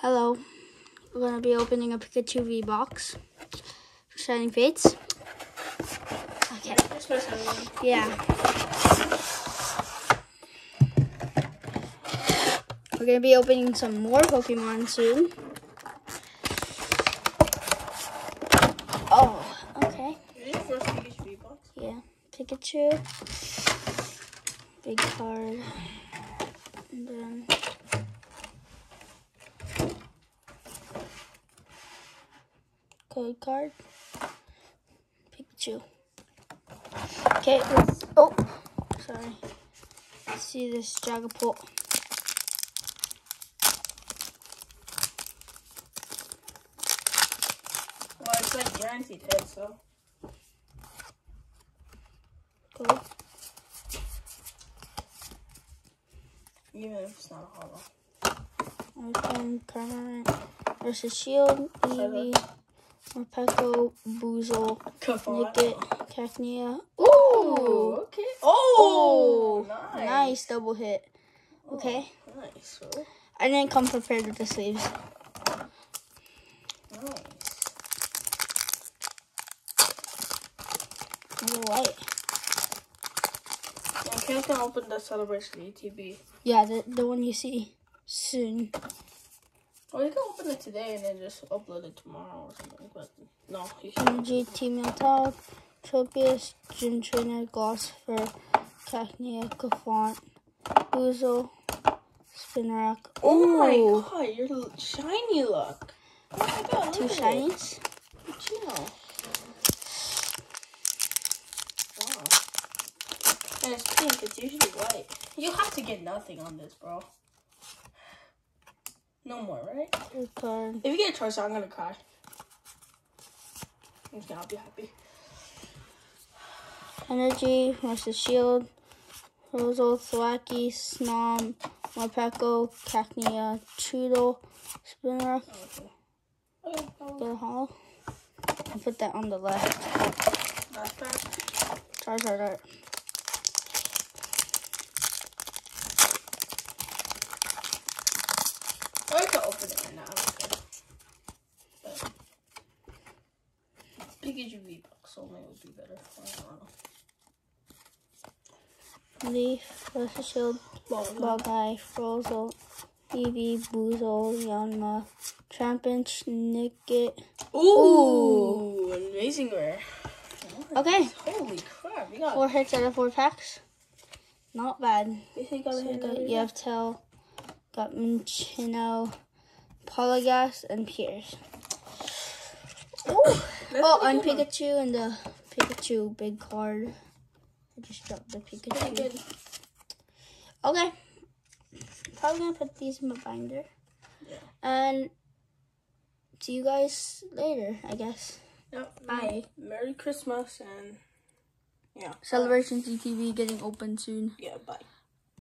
Hello. We're gonna be opening a Pikachu V box for Shining Fates. Okay. Yeah. We're gonna be opening some more Pokemon soon. Oh, okay. Yeah. Pikachu. Big card. And then code card. Pikachu. Okay, let's oh sorry. Let's see this Dragapult. Well, it's like guaranteed hit, so. Code. Even if it's not a hollow. Open Permanent versus Shield, Eevee, Morpeko, Buizel, Nickit, Cacnea. Ooh! okay. Oh! Nice. Nice. double hit. Oh, okay. Nice. bro. I didn't come prepared with the sleeves. Nice. They're. I can't open the celebration ETB. Yeah, the, the one you see soon. Or you can open it today and then just upload it tomorrow or something. But no, you should. Energy, Team Metal, Tropius, Gym Trainer, Glossifer, Cacnea, Cafont, Buizel, Spinarak. Oh my god, your shiny look. Oh my god, Two look at it. shinies. Chill. Wow. And it's pink, it's usually white. You have to get nothing on this, bro. No more, right? Card. If you get a choice, I'm gonna cry. I'm just gonna be happy. Energy, versus Shield, Rosal, Thwackey, Snom, Morpeko, Cacnea, Choodle, Spinarak, oh, Okay. Okay, oh, hollow. I'll put that on the left. Charizard art. I can open it right now. I don't care. But Pikachu V box only would be better. I don't know. Leaf, versus Shield, Well, Bogeye, Rosal, Eevee, Buizel, Yanma, Trapinch, Nickit. Ooh, amazing rare. Okay, Holy crap, you got four hits out of four packs. Not bad. You think got a So hit got Yveltal, got Minccino, Polygas, and Pierce. Ooh, Oh, and. Pikachu and the Pikachu big card. I just dropped the Pikachu. Okay. Probably gonna put these in my binder. Yeah. And see you guys later, I guess. Yep. Bye. Merry Christmas and yeah. Celebration GTV getting open soon. Yeah, bye.